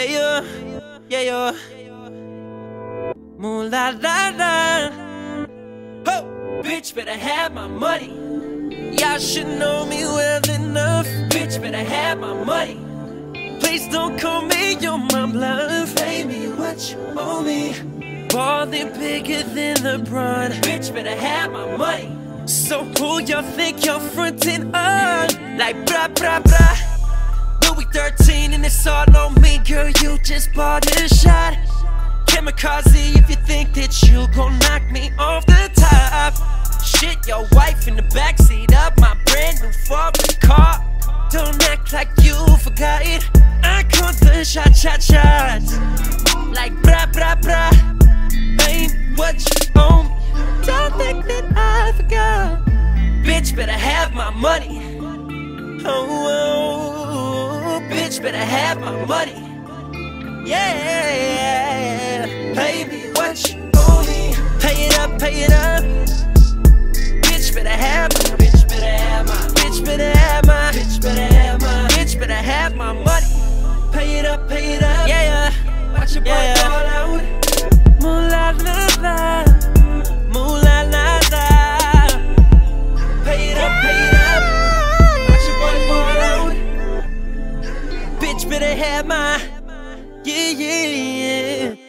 Yeah, yeah, yeah, yeah. Moon la la la. Ho, bitch, better have my money. Y'all should know me well enough. Bitch, better have my money. Please don't call me on my bluff. Pay me what you owe me. Balling bigger than LeBron. Bitch, better have my money. So who y'all think you're fronting on? Like blah blah blah. Louis 13 and it's all on me, girl. You just bought a shot. Kamikaze if you think that you gon' knock me off the top. Shit, your wife in the backseat of my brand new foreign car. Don't act like you forgot it. I call the shot, shot, shot. Like bra, bra, bra. Ain't what you owe me. Don't think that I forgot. Bitch, better have my money. Oh, bitch, better have my money. Yeah, me what you owe me. Pay it up, pay it up. Bitch, better have my. Bitch, better have my. Bitch, better have my. Bitch, better have my. Bitch, better have my money. Pay it up, pay it up. Yeah, yeah. Watch your Yeah. bitch better have my, yeah, yeah, yeah.